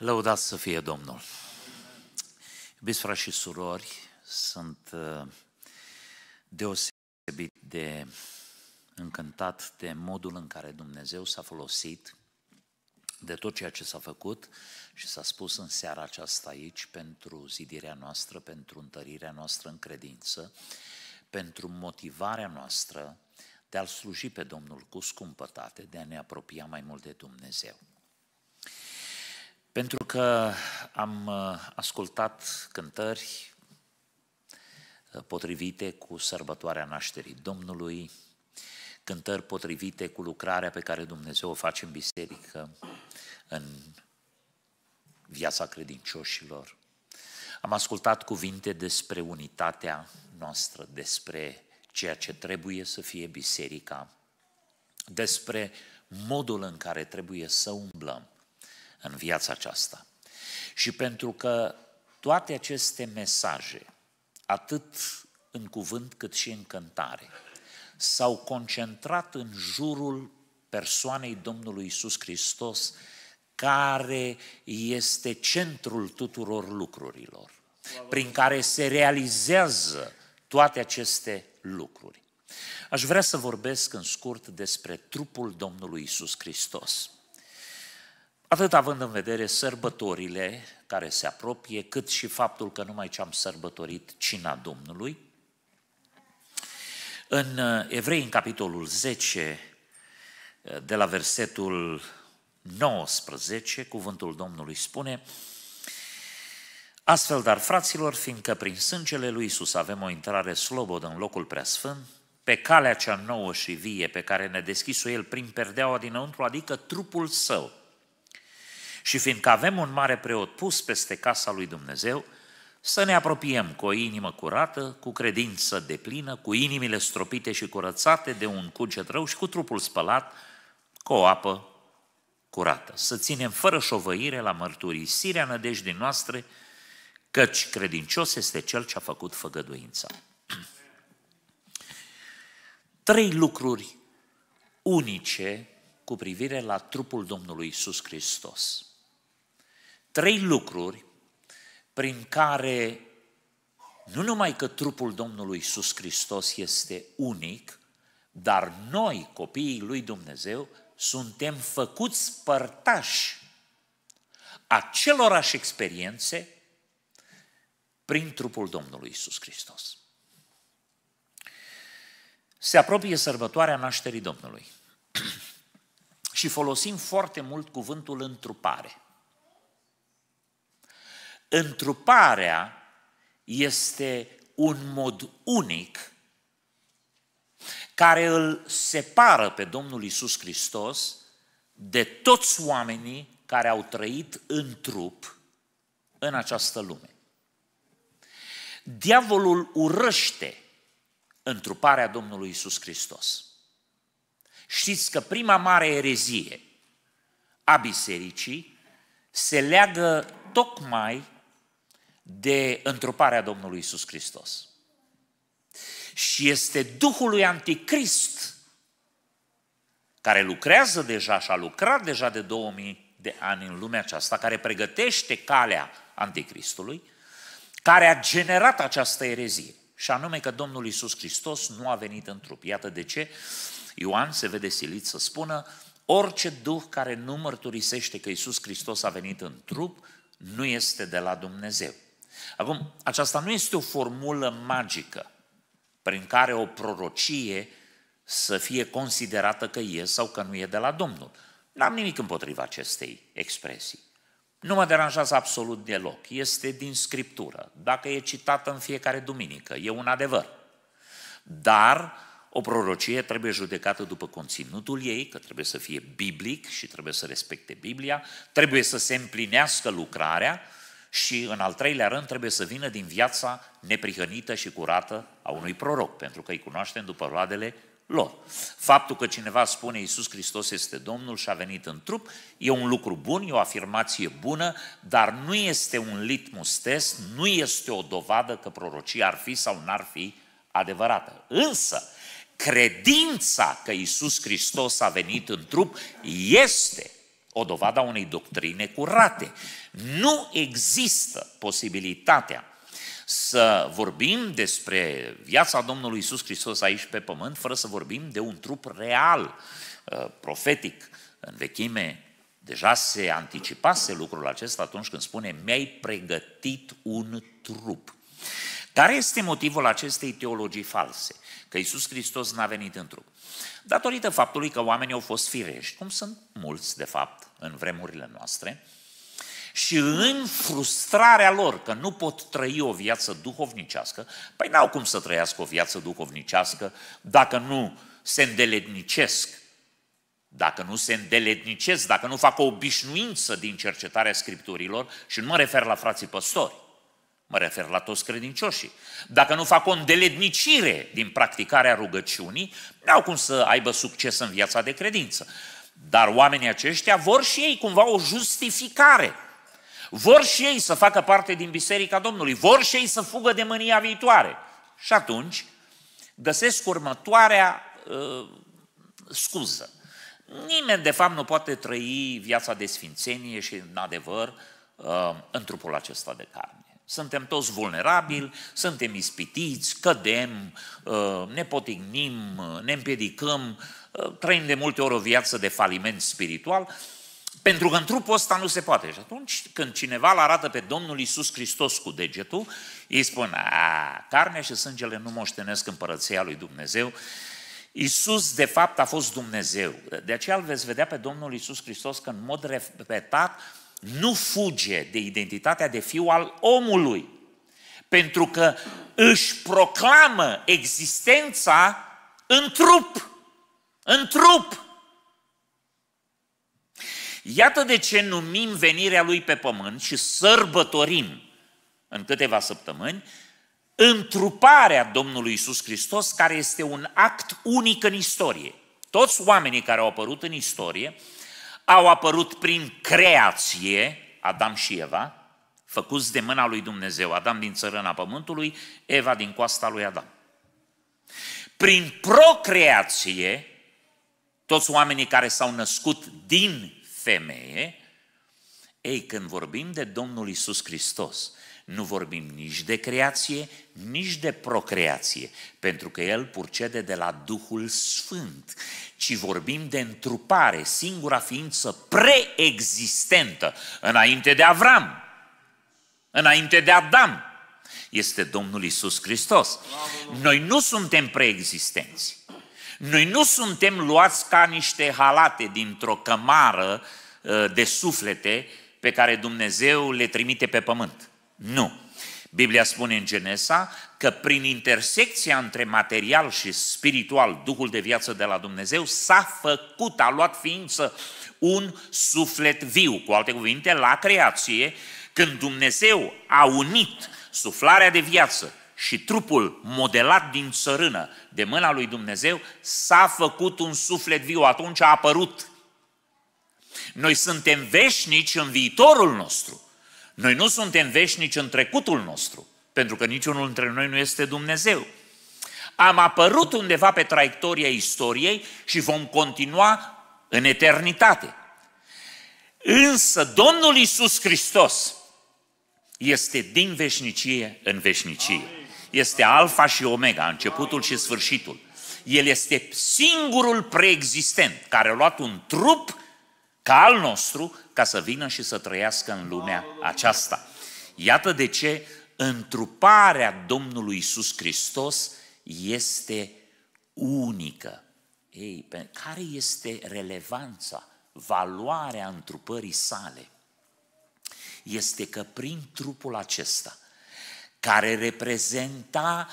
Lăudați să fie Domnul! Iubiți frați și surori, sunt uh, deosebit de încântat de modul în care Dumnezeu s-a folosit de tot ceea ce s-a făcut și s-a spus în seara aceasta aici pentru zidirea noastră, pentru întărirea noastră în credință, pentru motivarea noastră de a-L sluji pe Domnul cu scumpătate, de a ne apropia mai mult de Dumnezeu. Pentru că am uh, ascultat cântări uh, potrivite cu sărbătoarea nașterii Domnului, cântări potrivite cu lucrarea pe care Dumnezeu o face în biserică, în viața credincioșilor. Am ascultat cuvinte despre unitatea noastră, despre ceea ce trebuie să fie biserica, despre modul în care trebuie să umblăm în viața aceasta. Și pentru că toate aceste mesaje, atât în cuvânt cât și în cântare, s-au concentrat în jurul persoanei Domnului Isus Hristos, care este centrul tuturor lucrurilor, prin care se realizează toate aceste lucruri. Aș vrea să vorbesc în scurt despre trupul Domnului Isus Hristos. Atât având în vedere sărbătorile care se apropie, cât și faptul că numai ce am sărbătorit cina Domnului. În uh, Evrei, în capitolul 10, uh, de la versetul 19, cuvântul Domnului spune Astfel, dar, fraților, fiindcă prin sângele lui Isus avem o intrare slobodă în locul preasfânt, pe calea cea nouă și vie pe care ne deschis-o El prin perdeaua dinăuntru, adică trupul Său, și fiindcă avem un mare preot pus peste casa lui Dumnezeu, să ne apropiem cu o inimă curată, cu credință deplină, cu inimile stropite și curățate de un cuget rău și cu trupul spălat cu o apă curată. Să ținem fără șovăire la mărturisirea nădejdii noastre, căci credincios este Cel ce a făcut făgăduința. Trei lucruri unice cu privire la trupul Domnului Isus Hristos trei lucruri prin care nu numai că trupul Domnului Iisus Hristos este unic, dar noi, copiii lui Dumnezeu, suntem făcuți părtași acelorași experiențe prin trupul Domnului Iisus Hristos. Se apropie sărbătoarea nașterii Domnului și folosim foarte mult cuvântul întrupare. Întruparea este un mod unic care îl separă pe Domnul Isus Hristos de toți oamenii care au trăit în trup în această lume. Diavolul urăște întruparea Domnului Isus Hristos. Știți că prima mare erezie a bisericii se leagă tocmai de întruparea Domnului Isus Hristos. Și este Duhul lui Anticrist care lucrează deja și a lucrat deja de 2000 de ani în lumea aceasta, care pregătește calea Anticristului, care a generat această erezie. Și anume că Domnul Isus Hristos nu a venit în trup. Iată de ce Ioan se vede silit să spună orice duh care nu mărturisește că Isus Hristos a venit în trup, nu este de la Dumnezeu. Acum, aceasta nu este o formulă magică prin care o prorocie să fie considerată că e sau că nu e de la Domnul. N-am nimic împotriva acestei expresii. Nu mă deranjează absolut deloc. Este din Scriptură. Dacă e citată în fiecare duminică, e un adevăr. Dar o prorocie trebuie judecată după conținutul ei, că trebuie să fie biblic și trebuie să respecte Biblia, trebuie să se împlinească lucrarea și, în al treilea rând, trebuie să vină din viața neprihănită și curată a unui proroc, pentru că îi cunoaștem după roadele lor. Faptul că cineva spune Iisus Hristos este Domnul și a venit în trup e un lucru bun, e o afirmație bună, dar nu este un litmus test, nu este o dovadă că prorocia ar fi sau n-ar fi adevărată. Însă, credința că Iisus Hristos a venit în trup este o dovadă a unei doctrine curate. Nu există posibilitatea să vorbim despre viața Domnului Isus Hristos aici pe pământ fără să vorbim de un trup real, uh, profetic. În vechime deja se anticipase lucrul acesta atunci când spune mi-ai pregătit un trup. Care este motivul acestei teologii false? Că Isus Hristos n-a venit în trup. Datorită faptului că oamenii au fost firești, cum sunt mulți, de fapt, în vremurile noastre, și în frustrarea lor că nu pot trăi o viață duhovnicească, păi n-au cum să trăiască o viață duhovnicească dacă nu se îndeletnicesc, dacă nu se îndeletnicesc, dacă nu fac o obișnuință din cercetarea Scripturilor, și nu mă refer la frații păstori, mă refer la toți credincioșii. Dacă nu fac o îndeletnicire din practicarea rugăciunii, n-au cum să aibă succes în viața de credință. Dar oamenii aceștia vor și ei cumva o justificare vor și ei să facă parte din Biserica Domnului, vor și ei să fugă de mânia viitoare. Și atunci găsesc următoarea uh, scuză. Nimeni, de fapt, nu poate trăi viața de sfințenie și, în adevăr, uh, în trupul acesta de carne. Suntem toți vulnerabili, suntem ispitiți, cădem, uh, ne potignim, uh, ne împiedicăm, uh, trăim de multe ori o viață de faliment spiritual pentru că în trupul ăsta nu se poate. Și atunci când cineva îl arată pe Domnul Isus Hristos cu degetul, ei spun, a, carnea și sângele nu moștenesc împărăția lui Dumnezeu. Isus, de fapt, a fost Dumnezeu. De aceea îl veți vedea pe Domnul Isus Hristos că în mod repetat nu fuge de identitatea de fiu al omului. Pentru că își proclamă existența în trup. În trup. Iată de ce numim venirea Lui pe pământ și sărbătorim în câteva săptămâni întruparea Domnului Isus Hristos, care este un act unic în istorie. Toți oamenii care au apărut în istorie au apărut prin creație, Adam și Eva, făcuți de mâna lui Dumnezeu, Adam din țărâna pământului, Eva din coasta lui Adam. Prin procreație, toți oamenii care s-au născut din femeie, ei, când vorbim de Domnul Isus Hristos, nu vorbim nici de creație, nici de procreație, pentru că El purcede de la Duhul Sfânt, ci vorbim de întrupare, singura ființă preexistentă înainte de Avram, înainte de Adam, este Domnul Isus Hristos. Noi nu suntem preexistenți. Noi nu suntem luați ca niște halate dintr-o cămară uh, de suflete pe care Dumnezeu le trimite pe pământ. Nu. Biblia spune în Genesa că prin intersecția între material și spiritual, Duhul de viață de la Dumnezeu, s-a făcut, a luat ființă un suflet viu. Cu alte cuvinte, la creație, când Dumnezeu a unit suflarea de viață și trupul modelat din țărână de mâna lui Dumnezeu, s-a făcut un suflet viu, atunci a apărut. Noi suntem veșnici în viitorul nostru. Noi nu suntem veșnici în trecutul nostru, pentru că niciunul dintre noi nu este Dumnezeu. Am apărut undeva pe traiectoria istoriei și vom continua în eternitate. Însă Domnul Isus Hristos este din veșnicie în veșnicie este alfa și omega, începutul și sfârșitul. El este singurul preexistent care a luat un trup ca al nostru ca să vină și să trăiască în lumea aceasta. Iată de ce întruparea Domnului Isus Hristos este unică. Ei, care este relevanța, valoarea întrupării sale? Este că prin trupul acesta care reprezenta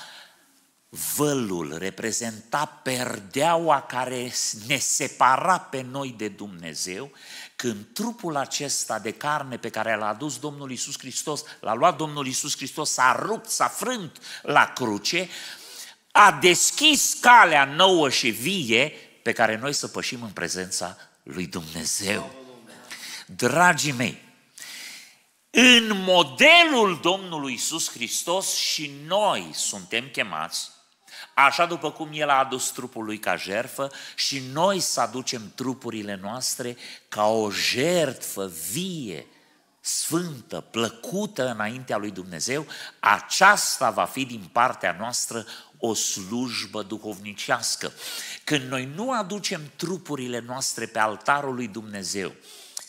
vălul, reprezenta perdeaua care ne separa pe noi de Dumnezeu, când trupul acesta de carne pe care l-a adus Domnul Isus Hristos, l-a luat Domnul Isus Hristos, s-a rupt, s-a frânt la cruce, a deschis calea nouă și vie pe care noi să pășim în prezența lui Dumnezeu. Dragii mei, în modelul Domnului Isus Hristos și noi suntem chemați Așa după cum El a adus trupul Lui ca jertfă și noi să aducem trupurile noastre ca o jertfă vie, sfântă, plăcută înaintea lui Dumnezeu, aceasta va fi din partea noastră o slujbă duhovnicească. Când noi nu aducem trupurile noastre pe altarul lui Dumnezeu,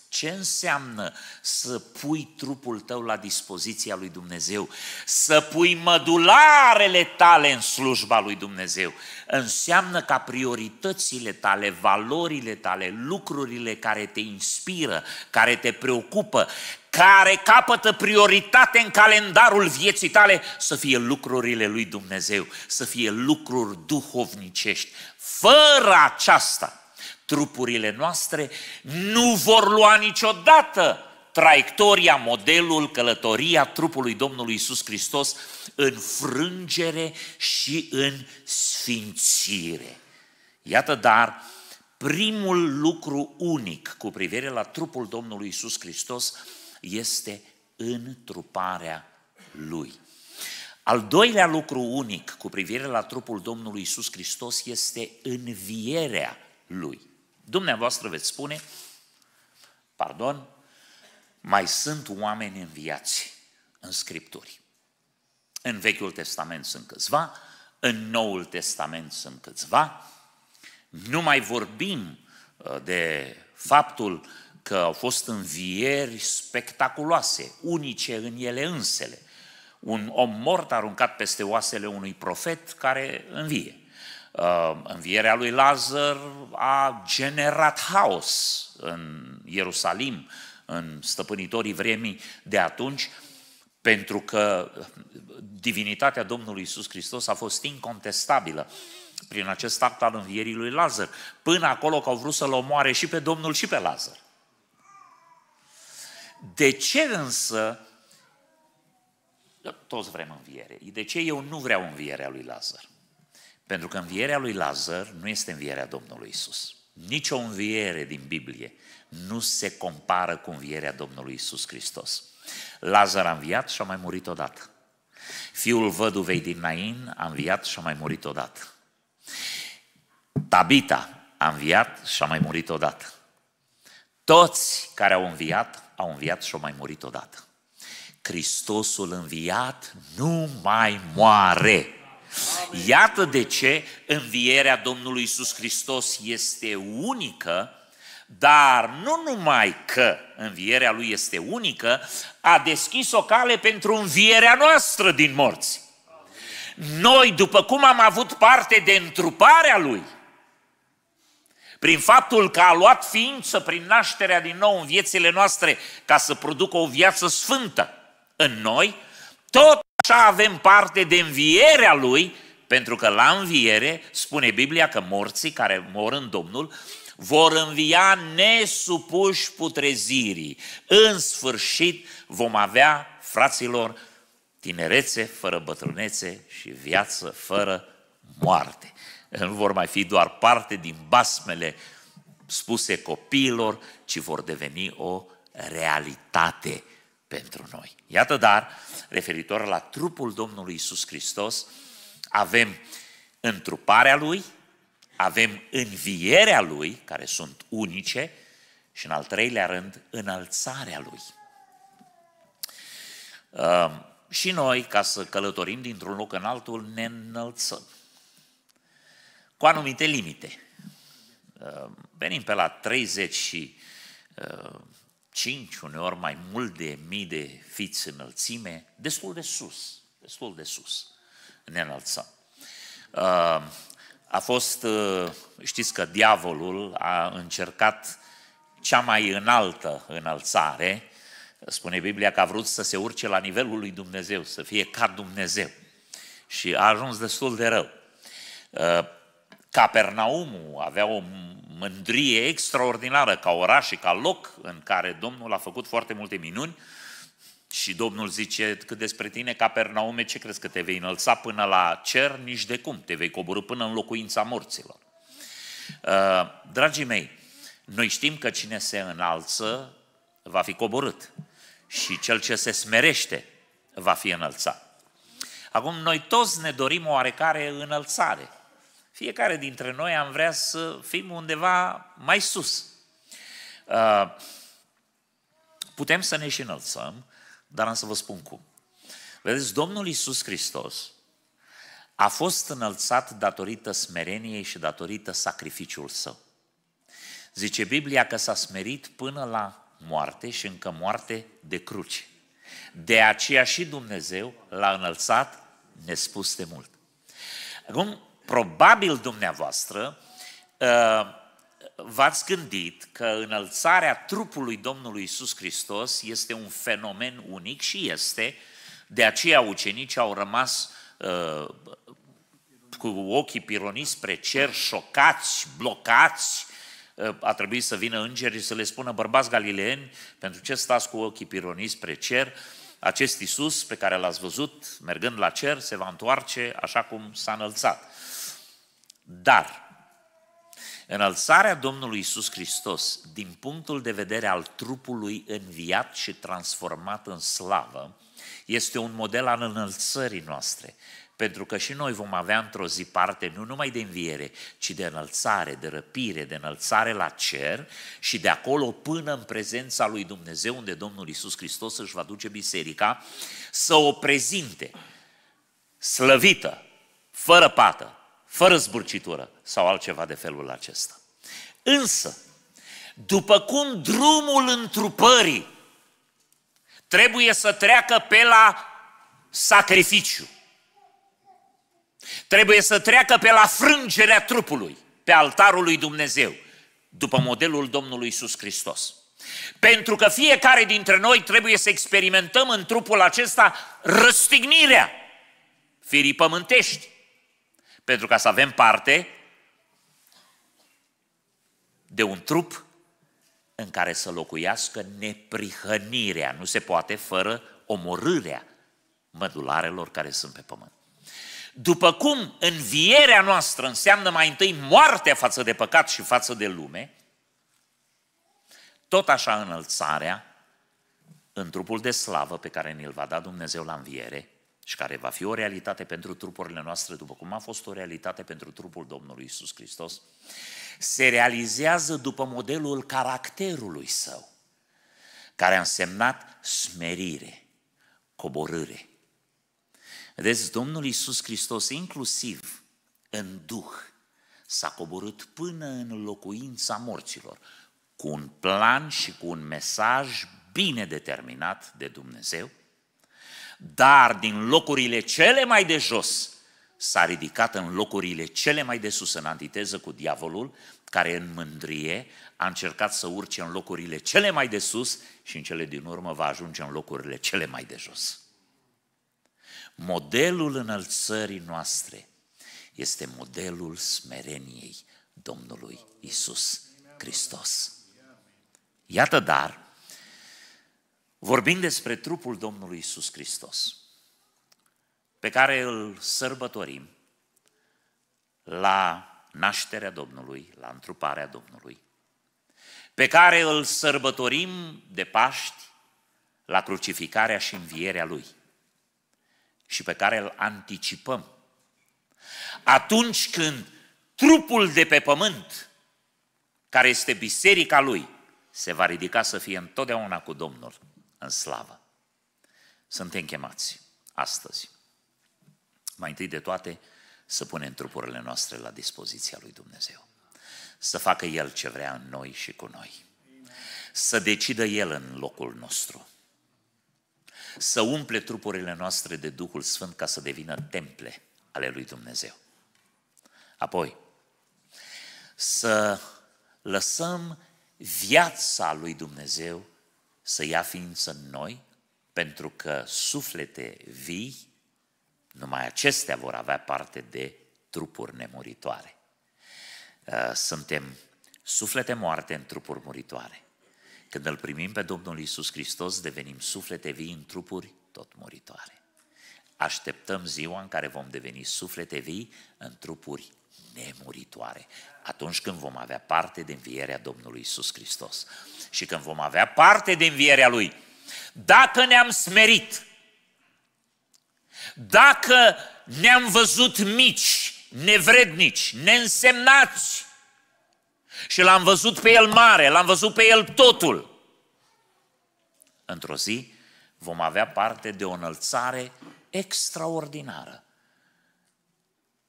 ce înseamnă să pui trupul tău la dispoziția lui Dumnezeu? Să pui mădularele tale în slujba lui Dumnezeu. Înseamnă ca prioritățile tale, valorile tale, lucrurile care te inspiră, care te preocupă, care capătă prioritate în calendarul vieții tale, să fie lucrurile lui Dumnezeu, să fie lucruri duhovnicești. Fără aceasta, trupurile noastre nu vor lua niciodată traiectoria, modelul, călătoria trupului Domnului Isus Hristos în frângere și în sfințire. Iată dar, primul lucru unic cu privire la trupul Domnului Isus Hristos este întruparea Lui. Al doilea lucru unic cu privire la trupul Domnului Isus Hristos este învierea Lui. Dumneavoastră veți spune, pardon, mai sunt oameni înviați în Scripturi. În Vechiul Testament sunt câțiva, în Noul Testament sunt câțiva. Nu mai vorbim uh, de faptul că au fost învieri spectaculoase, unice în ele însele. Un om mort aruncat peste oasele unui profet care învie. Uh, învierea lui Lazar a generat haos în Ierusalim, în stăpânitorii vremii de atunci, pentru că divinitatea Domnului Isus Hristos a fost incontestabilă prin acest act al învierii lui Lazar, până acolo că au vrut să-l omoare și pe Domnul și pe Lazar. De ce însă, toți vrem înviere, de ce eu nu vreau învierea lui Lazar? Pentru că învierea lui Lazar nu este învierea Domnului Isus. Nici o înviere din Biblie nu se compară cu învierea Domnului Isus Hristos. Lazar a înviat și a mai murit odată. Fiul văduvei din Nain a înviat și a mai murit odată. Tabita a înviat și a mai murit odată. Toți care au înviat, au înviat și au mai murit odată. Hristosul înviat nu mai moare. Iată de ce învierea Domnului Isus Hristos este unică, dar nu numai că învierea Lui este unică, a deschis o cale pentru învierea noastră din morți. Noi, după cum am avut parte de întruparea Lui, prin faptul că a luat ființă prin nașterea din nou în viețile noastre ca să producă o viață sfântă în noi, tot așa avem parte de învierea Lui, pentru că la înviere spune Biblia că morții care mor în Domnul vor învia nesupuși putrezirii. În sfârșit vom avea, fraților, tinerețe fără bătrânețe și viață fără moarte. Nu vor mai fi doar parte din basmele spuse copiilor, ci vor deveni o realitate pentru noi. Iată dar, referitor la trupul Domnului Isus Hristos, avem întruparea Lui, avem învierea Lui, care sunt unice, și în al treilea rând, înălțarea Lui. Uh, și noi, ca să călătorim dintr-un loc în altul, ne înălțăm. Cu anumite limite. Uh, venim pe la 30 și uh, 5, uneori mai mult de mii de fiți înălțime, destul de sus, destul de sus ne înălțăm. Uh, a fost, uh, știți că diavolul a încercat cea mai înaltă înălțare, spune Biblia că a vrut să se urce la nivelul lui Dumnezeu, să fie ca Dumnezeu. Și a ajuns destul de rău. Uh, Capernaumul avea o mândrie extraordinară ca oraș și ca loc în care Domnul a făcut foarte multe minuni și Domnul zice că despre tine, Capernaume, ce crezi că te vei înălța până la cer? Nici de cum, te vei coborâ până în locuința morților. Uh, dragii mei, noi știm că cine se înalță va fi coborât și cel ce se smerește va fi înălțat. Acum, noi toți ne dorim o oarecare înălțare. Fiecare dintre noi am vrea să fim undeva mai sus. Uh, putem să ne și înălțăm, dar am să vă spun cum. Vedeți, Domnul Iisus Hristos a fost înălțat datorită smereniei și datorită sacrificiul său. Zice Biblia că s-a smerit până la moarte și încă moarte de cruce. De aceea și Dumnezeu l-a înălțat nespus de mult. Acum, probabil dumneavoastră uh, v-ați gândit că înălțarea trupului Domnului Isus Hristos este un fenomen unic și este, de aceea ucenicii au rămas uh, cu ochii pironiți spre cer, șocați, blocați, uh, a trebuit să vină îngerii să le spună, bărbați galileeni, pentru ce stați cu ochii pironiți spre cer? Acest Isus pe care l-ați văzut mergând la cer se va întoarce așa cum s-a înălțat. Dar, înălțarea Domnului Isus Hristos, din punctul de vedere al trupului înviat și transformat în slavă, este un model al înălțării noastre, pentru că și noi vom avea într-o zi parte nu numai de înviere, ci de înălțare, de răpire, de înălțare la cer și de acolo până în prezența lui Dumnezeu, unde Domnul Isus Hristos își va duce biserica, să o prezinte slăvită, fără pată, fără zburcitură sau altceva de felul acesta. Însă, după cum drumul întrupării trebuie să treacă pe la sacrificiu, trebuie să treacă pe la frângerea trupului, pe altarul lui Dumnezeu, după modelul Domnului Isus Hristos. Pentru că fiecare dintre noi trebuie să experimentăm în trupul acesta răstignirea firii pământești pentru ca să avem parte de un trup în care să locuiască neprihănirea. Nu se poate fără omorârea mădularelor care sunt pe pământ. După cum învierea noastră înseamnă mai întâi moartea față de păcat și față de lume, tot așa înălțarea în trupul de slavă pe care ne-l va da Dumnezeu la înviere și care va fi o realitate pentru trupurile noastre, după cum a fost o realitate pentru trupul Domnului Isus Hristos, se realizează după modelul caracterului său, care a însemnat smerire, coborâre. Vedeți, Domnul Isus Hristos, inclusiv în Duh, s-a coborât până în locuința morților, cu un plan și cu un mesaj bine determinat de Dumnezeu, dar din locurile cele mai de jos s-a ridicat în locurile cele mai de sus, în antiteză cu diavolul, care în mândrie a încercat să urce în locurile cele mai de sus și în cele din urmă va ajunge în locurile cele mai de jos. Modelul înălțării noastre este modelul smereniei Domnului Isus Hristos. Iată dar, Vorbim despre trupul Domnului Isus Hristos, pe care îl sărbătorim la nașterea Domnului, la întruparea Domnului, pe care îl sărbătorim de Paști la crucificarea și învierea Lui și pe care îl anticipăm. Atunci când trupul de pe pământ, care este biserica Lui, se va ridica să fie întotdeauna cu Domnul în slavă. Suntem chemați astăzi, mai întâi de toate, să punem trupurile noastre la dispoziția lui Dumnezeu. Să facă El ce vrea în noi și cu noi. Să decidă El în locul nostru. Să umple trupurile noastre de Duhul Sfânt ca să devină temple ale lui Dumnezeu. Apoi, să lăsăm viața lui Dumnezeu să ia ființă în noi, pentru că suflete vii, numai acestea vor avea parte de trupuri nemuritoare. Uh, suntem suflete moarte în trupuri muritoare. Când îl primim pe Domnul Isus Hristos, devenim suflete vii în trupuri tot muritoare. Așteptăm ziua în care vom deveni suflete vii în trupuri nemuritoare, atunci când vom avea parte de învierea Domnului Isus Hristos și când vom avea parte de învierea Lui. Dacă ne-am smerit, Dacă ne-am văzut mici, nevrednici, neînsemnați, și l-am văzut pe el mare, l-am văzut pe el totul, într-o zi vom avea parte de o înălțare extraordinară.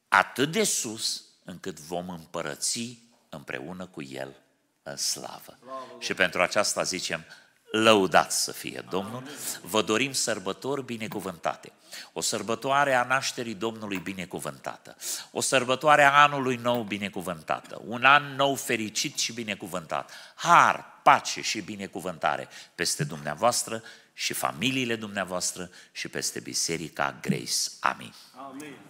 Atât de sus încât vom împărăți împreună cu El în slavă. Și pentru aceasta zicem, lăudat să fie Domnul, vă dorim sărbători binecuvântate. O sărbătoare a nașterii Domnului binecuvântată, o sărbătoare a anului nou binecuvântată, un an nou fericit și binecuvântat, har, pace și binecuvântare peste dumneavoastră și familiile dumneavoastră și peste Biserica Grace. Amin. Amin.